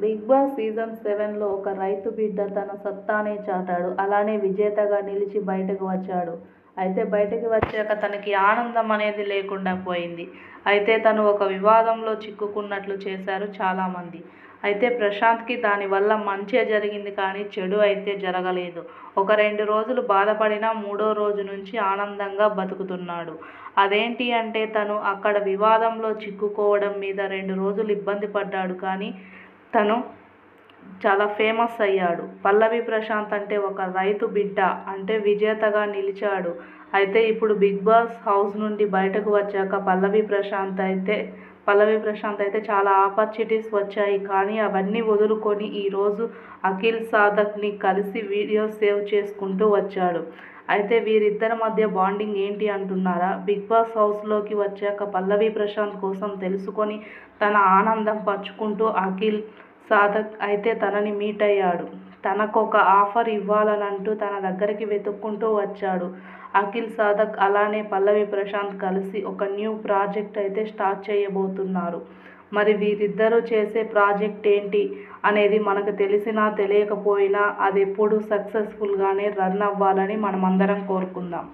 Big boss season సెవెన్లో ఒక రైతు బిడ్డ తన సత్తానే చాటాడు. అలానే విజేతగా నిలిచి బయటకు వచ్చాడు. అయితే బయటకు వచ్చాక తనకి ఆనందం అనేది లేకుండా పోయింది. అయితే తను ఒక వివాదంలో చిక్కుకున్నట్లు చేశారు చాలామంది. అయితే ప్రశాంత్కి దానివల్ల మంచే జరిగింది కానీ చెడు అయితే జరగలేదు. ఒక రెండు రోజులు బాధపడినా మూడో రోజు నుంచి ఆనందంగా బతుకుతున్నాడు. అదేంటి అంటే తను అక్కడ వివాదంలో చిక్కుకోవడం మీద రెండు రోజులు ఇబ్బంది పడ్డాడు కానీ తను చాలా ఫేమస్ అయ్యాడు. పల్లవి ప్రశాంత్ అంటే ఒక రైతు బిడ్డ అంటే విజేతగా నిలిచాడు. అయితే ఇప్పుడు బిగ్ బాస్ హౌస్ నుండి బయటకు వచ్చాక పల్లవి ప్రశాంత్ అయితే పల్లవి ప్రశాంత్ అయితే చాలా ఆపర్చునిటీస్ వచ్చాయి. కానీ అవన్నీ వదులుకొని ఈరోజు అఖిల్ సాధక్ని కలిసి వీడియో సేవ్ చేసుకుంటూ వచ్చాడు. అయితే వీరిద్దరి మధ్య బాండింగ్ ఏంటి అంటున్నారా? బిగ్ బాస్ హౌస్లోకి వచ్చాక పల్లవి ప్రశాంత్ కోసం తెలుసుకొని తన ఆనందం పంచుకుంటూ అఖిల్ సాధక్ అయితే తనని మీట్ అయ్యాడు. తనకు ఒక ఆఫర్ ఇవ్వాలనంటూ తన దగ్గరికి వెతుక్కుంటూ వచ్చాడు. అఖిల్ సాధక్ అలానే పల్లవి ప్రశాంత్ కలిసి ఒక న్యూ ప్రాజెక్ట్ అయితే స్టార్ట్ చేయబోతున్నారు. మరి వీరిద్దరూ చేసే ప్రాజెక్ట్ ఏంటి అనేది మనకు తెలిసినా తెలియకపోయినా అది ఎప్పుడు సక్సెస్ఫుల్గానే రన్ అవ్వాలని మనమందరం కోరుకుందాం.